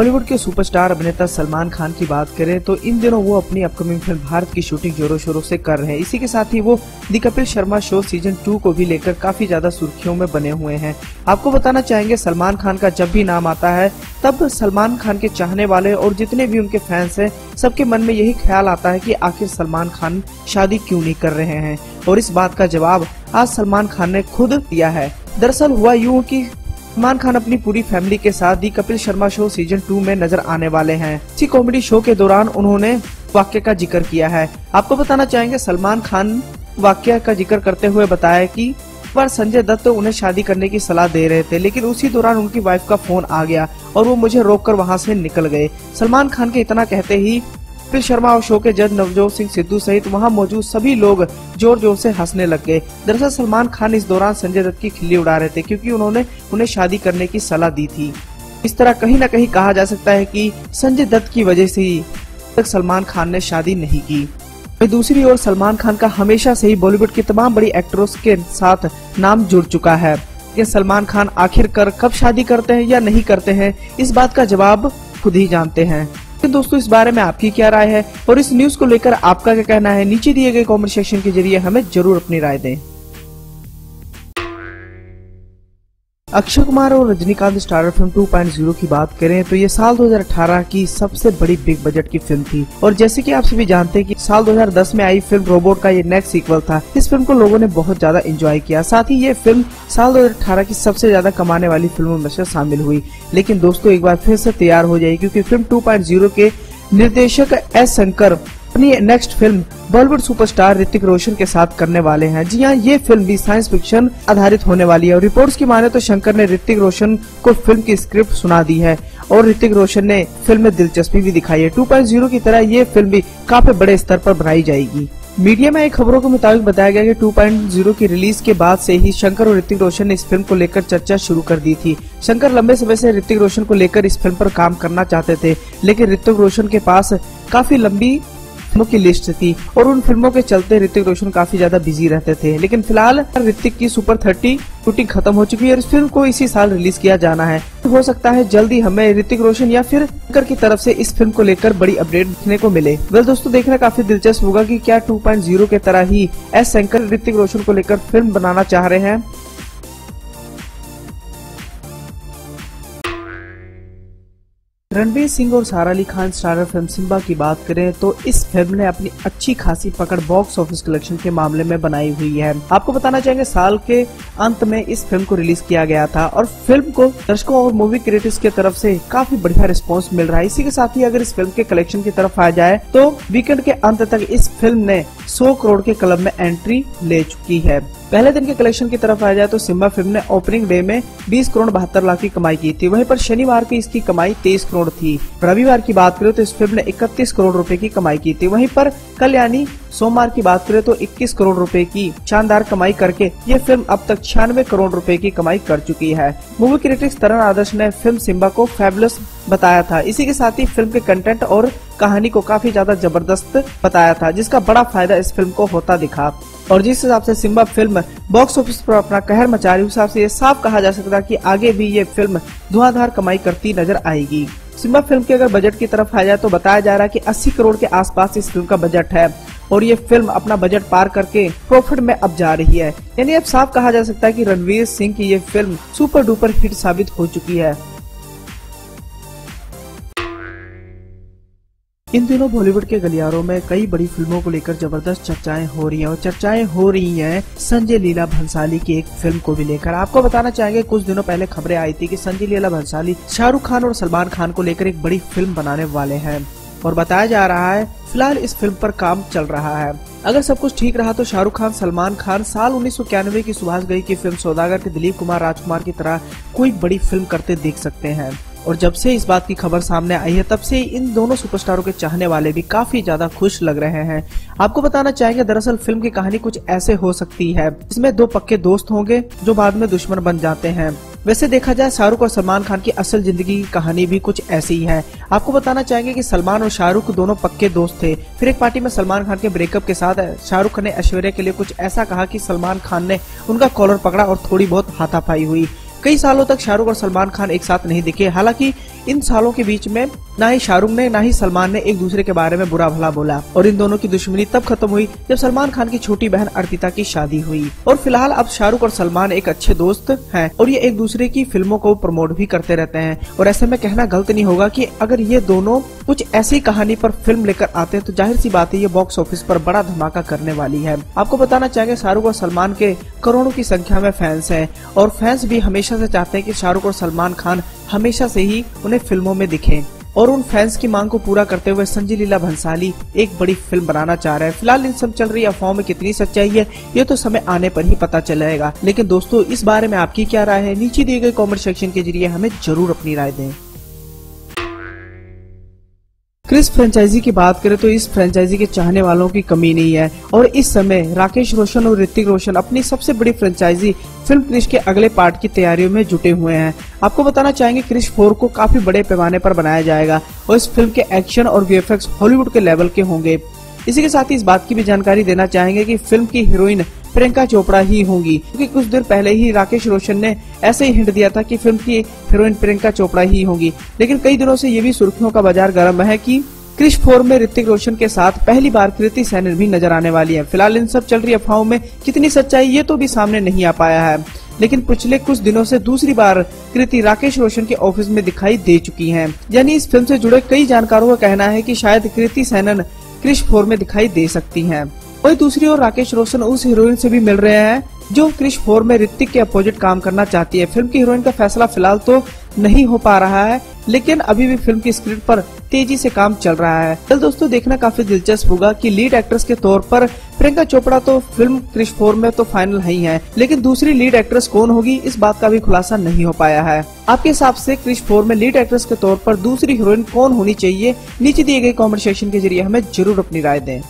बॉलीवुड के सुपरस्टार अभिनेता सलमान खान की बात करें तो इन दिनों वो अपनी अपकमिंग फ़िल्म भारत की शूटिंग जोरों शोरों से कर रहे हैं। इसी के साथ ही वो the Kapil Sharma show season two को भी लेकर काफ़ी ज़्यादा सुर्खियों में बने हुए हैं। आपको बताना चाहेंगे, सलमान खान का जब भी नाम आता है, तब सलमान खान के चाहने वाले और जितने भी उनके फैंस हैं, सबके मन में यही ख्याल आता है कि आखिर सलमान खान शादी क्यों नहीं कर रहे हैं? और इस बात का जवाब आज सलमान खान ने खुद दिया है। दरअसल हुआ यूँ कि सलमान खान अपनी पूरी फैमिली के साथ the Kapil Sharma show season two में नज़र आने वाले हैं। इसी कॉमेडी शो के दौरान उन्होंने वाक्य का ज़िक्र किया है। आपको बताना चाहेंगे, सलमान खान वाक्य का ज़िक्र करते हुए बताया कि बार संजय दत्त तो उन्हें शादी करने की सलाह दे रहे थे, लेकिन उसी दौरान उनकी वाइफ का फ़ोन आ गया और वो मुझे रोककर वहाँ से निकल गए। सलमान खान के इतना कहते ही कपिल शर्मा और शो के जज नवजोत सिंह सिद्धू सहित वहाँ मौजूद सभी लोग ज़ोर ज़ोर से हंसने लग गए। दरअसल सलमान खान इस दौरान संजय दत्त की खिल्ली उड़ा रहे थे क्योंकि उन्होंने उन्हें शादी करने की सलाह दी थी। इस तरह कहीं न कहीं कहा जा सकता है कि संजय दत्त की वजह से ही तक सलमान खान ने शादी नहीं की। दूसरी ओर सलमान खान का हमेशा से ही बॉलीवुड की तमाम बड़ी एक्ट्रेस के साथ नाम जुड़ चुका है। ये सलमान खान आखिरकार कब शादी करते हैं या नहीं करते हैं, इस बात का जवाब खुद ही जानते हैं। दोस्तों, इस बारे में आपकी क्या राय है? और इस न्यूज़ को लेकर आपका क्या कहना है? नीचे दिए गए कॉमेंट सेक्शन के ज़रिए हमें ज़रूर अपनी राय दें। अक्षय कुमार और रजनीकांत स्टारर फ़िल्म 2.0 की बात करें तो ये साल 2018 की सबसे बड़ी बिग बजट की फ़िल्म थी। और जैसे कि आप सभी जानते हैं कि साल 2010 में आई फ़िल्म रोबोट का ये नेक्स्ट सीक्वल था। इस फ़िल्म को लोगों ने बहुत ज़्यादा एंजॉय किया। साथ ही ये फ़िल्म साल 2018 की सबसे ज़्यादा कमाने वाली फ़िल्मों में से शामिल हुई। लेकिन दोस्तों, एक बार फिर से तैयार हो जाए क्यूँकी फ़िल्म टू के निर्देशक एस शंकर अपनी next film Bollywood superstar Hrithik Roshan के साथ करने वाले हैं। जी हाँ ये फ़िल्म भी साइंस फिक्शन आधारित होने वाली है। और रिपोर्ट्स की माने तो शंकर ने ऋतिक रोशन को फ़िल्म की स्क्रिप्ट सुना दी है। और ऋतिक रोशन ने फ़िल्म में दिलचस्पी भी दिखाई है। 2.0 की तरह ये फ़िल्म भी काफ़ी बड़े स्तर पर बनाई जाएगी। मीडिया में एक खबरों के मुताबिक बताया गया कि 2.0 की रिलीज़ के बाद से ही शंकर और ऋतिक रोशन ने इस फ़िल्म को लेकर चर्चा शुरू कर दी थी। शंकर लंबे समय से ऋतिक रोशन को लेकर इस फ़िल्म पर काम करना चाहते थे, लेकिन ऋतिक रोशन के पास काफ़ी लंबी फ़िल्मों की लिस्ट थी और उन फ़िल्मों के चलते ऋतिक रोशन काफ़ी ज़्यादा बिज़ी रहते थे। लेकिन फ़िलहाल ऋतिक की सुपर थर्टी शूटिंग खत्म हो चुकी है और इस फ़िल्म को इसी साल रिलीज़ किया जाना है। हो सकता है जल्दी हमें ऋतिक रोशन या फिर शंकर की तरफ़ से इस फ़िल्म को लेकर बड़ी अपडेट देखने को मिले। वेल दोस्तों, देखना काफ़ी दिलचस्प होगा कि क्या 2.0 के तरह ही एस शंकर ऋतिक रोशन को लेकर फ़िल्म बनाना चाह रहे हैं। रणवीर सिंह और सारा अली खान स्टारर फ़िल्म सिम्बा की बात करें तो इस फ़िल्म ने अपनी अच्छी खासी पकड़ बॉक्स ऑफ़िस कलेक्शन के मामले में बनाई हुई है। आपको बताना चाहेंगे साल के अंत में इस फ़िल्म को रिलीज़ किया गया था और फ़िल्म को दर्शकों और मूवी क्रिएटर्स की तरफ़ से काफ़ी बढ़िया रिस्पॉन्स मिल रहा है। इसी के साथ ही अगर इस फ़िल्म के कलेक्शन की तरफ़ आ जाए तो वीकेंड के अंत तक इस फ़िल्म ने सौ करोड़ के क्लब में एंट्री ले चुकी है। पहले दिन के कलेक्शन की तरफ़ आ जाए तो सिम्बा फ़िल्म ने ओपनिंग डे में 20 करोड़ बहत्तर लाख की कमाई की थी। वहीं पर शनिवार की इसकी कमाई 23 करोड़ थी। रविवार की बात करें तो इस फ़िल्म ने 31 करोड़ रुपए की कमाई की थी। वहीं पर कल यानी सोमवार की बात करें तो 21 करोड़ रुपए की शानदार कमाई करके ये फ़िल्म अब तक छियानवे करोड़ रुपए की कमाई कर चुकी है। मूवी क्रिटिक्स तरन आदर्श ने फ़िल्म सिम्बा को फेबुलस बताया था। इसी के साथ ही फ़िल्म के कंटेंट और कहानी को काफ़ी ज़्यादा ज़बरदस्त बताया था, जिसका बड़ा फ़ायदा इस फ़िल्म को होता दिखा। और जिस हिसाब से सिम्बा फ़िल्म बॉक्स ऑफ़िस पर अपना कहर मचा रही उस हिसाब से ये साफ़ कहा जा सकता कि आगे भी ये फ़िल्म धुआंधार कमाई करती नज़र आएगी। सिम्बा फ़िल्म के अगर बजट की तरफ़ आ जाए तो बताया जा रहा है कि 80 करोड़ के आसपास इस फ़िल्म का बजट है, और ये फ़िल्म अपना बजट पार करके प्रॉफिट में अब जा रही है। यानी अब साफ़ कहा जा सकता है कि रणवीर सिंह की ये फ़िल्म सुपर डुपर हिट साबित हो चुकी है। इन दिनों बॉलीवुड के गलियारों में कई बड़ी फ़िल्मों को लेकर ज़बरदस्त चर्चाएँ हो रही हैं और चर्चाएँ हो रही हैं संजय लीला भंसाली की एक फ़िल्म को भी लेकर। आपको बताना चाहेंगे, कुछ दिनों पहले खबरें आई थी कि संजय लीला भंसाली शाहरुख खान और सलमान खान को लेकर एक बड़ी फ़िल्म बनाने वाले हैं। और बताया जा रहा है, फ़िलहाल इस फ़िल्म पर काम चल रहा है। अगर सब कुछ ठीक रहा तो शाहरुख खान, सलमान खान साल उन्नीस सौ इक्यानवे की सुभाष गई की फ़िल्म सौदागर के दिलीप कुमार राजकुमार की तरह कोई बड़ी फ़िल्म करते देख सकते हैं। और जब से इस बात की खबर सामने आई है, तब से इन दोनों सुपरस्टारों के चाहने वाले भी काफ़ी ज़्यादा खुश लग रहे हैं। आपको बताना चाहेंगे, दरअसल फ़िल्म की कहानी कुछ ऐसे हो सकती है इसमें दो पक्के दोस्त होंगे जो बाद में दुश्मन बन जाते हैं। वैसे देखा जाए, शाहरुख और सलमान खान की असल ज़िंदगी की कहानी भी कुछ ऐसी ही। है आपको बताना चाहेंगे कि सलमान और शाहरुख दोनों पक्के दोस्त थे। फिर एक पार्टी में सलमान खान के ब्रेकअप के साथ, शाहरुख ने ऐश्वर्या के लिए कुछ ऐसा कहा कि सलमान खान ने उनका कॉलर पकड़ा और थोड़ी बहुत हाथापाई हुई। कई सालों तक शाहरुख और सलमान खान एक साथ नहीं दिखे हालाँकि इन सालों के बीच में न ही शाहरुख ने, न ही सलमान ने एक दूसरे के बारे में बुरा भला बोला और इन दोनों की दुश्मनी तब खत्म हुई जब सलमान खान की छोटी बहन अर्पिता की शादी हुई। और फ़िलहाल अब शाहरुख और सलमान एक अच्छे दोस्त हैं और ये एक दूसरे की फ़िल्मों को प्रमोट भी करते रहते हैं। और ऐसे में कहना गलत नहीं होगा कि अगर ये दोनों कुछ ऐसी कहानी पर फ़िल्म लेकर आते हैं तो ज़ाहिर सी बात है ये बॉक्स ऑफ़िस पर बड़ा धमाका करने वाली है। आपको बताना चाहेंगे शाहरुख और सलमान के करोड़ों की संख्या में फैंस हैं और फैंस भी हमेशा से चाहते हैं कि शाहरुख और सलमान खान हमेशा से ही उन्हें फ़िल्मों में दिखे। और उन फैंस की मांग को पूरा करते हुए संजय लीला भंसाली एक बड़ी फ़िल्म बनाना चाह रहे हैं। फ़िलहाल इन सब चल रही अफवाहों में कितनी सच्चाई है, ये तो समय आने पर ही पता चलेगा। लेकिन दोस्तों, इस बारे में आपकी क्या राय है? नीचे दिए गए कमेंट सेक्शन के ज़रिए हमें ज़रूर अपनी राय दें। क्रिस फ्रेंचाइजी की बात करें तो इस फ्रेंचाइजी के चाहने वालों की कमी नहीं है। और इस समय राकेश रोशन और ऋतिक रोशन अपनी सबसे बड़ी फ्रेंचाइजी फ़िल्म क्रिश के अगले पार्ट की तैयारियों में जुटे हुए हैं। आपको बताना चाहेंगे क्रिश फोर को काफ़ी बड़े पैमाने पर बनाया जाएगा और इस फ़िल्म के एक्शन और वीएफएक्स हॉलीवुड के लेवल के होंगे। इसी के साथ ही इस बात की भी जानकारी देना चाहेंगे कि फ़िल्म की हीरोइन प्रियंका चोपड़ा ही होंगी, क्योंकि कुछ देर पहले ही राकेश रोशन ने ऐसे ही हिंट दिया था कि फ़िल्म की हीरोइन प्रियंका चोपड़ा ही होंगी। लेकिन कई दिनों से ये भी सुर्खियों का बाज़ार गर्म है कि क्रिश फोर में ऋतिक रोशन के साथ पहली बार कृति सैनन भी नज़र आने वाली है फ़िलहाल इन सब चल रही अफवाहों में कितनी सच्चाई ये तो भी सामने नहीं आ पाया है लेकिन पिछले कुछ दिनों से दूसरी बार कृति राकेश रोशन के ऑफ़िस में दिखाई दे चुकी हैं। यानी इस फ़िल्म से जुड़े कई जानकारों का कहना है कि शायद कृति सैनन क्रिश फोर में दिखाई दे सकती हैं। वही दूसरी ओर राकेश रोशन उस हीरोइन से भी मिल रहे हैं, जो क्रिश फोर में ऋतिक के अपोजिट काम करना चाहती है फ़िल्म की हीरोइन का फैसला फ़िलहाल तो नहीं हो पा रहा है, लेकिन अभी भी फ़िल्म की स्क्रिप्ट पर तेज़ी से काम चल रहा है। कल दोस्तों देखना काफ़ी दिलचस्प होगा कि लीड एक्ट्रेस के तौर पर प्रियंका चोपड़ा तो फ़िल्म क्रिश फोर में तो फाइनल ही है, लेकिन दूसरी लीड एक्ट्रेस कौन होगी, इस बात का भी खुलासा नहीं हो पाया है। आपके हिसाब से क्रिश फोर में लीड एक्ट्रेस के तौर पर दूसरी हीरोइन कौन होनी चाहिए? नीचे दिए गए कॉमेंट सेक्शन के ज़रिए हमें ज़रूर अपनी राय दें।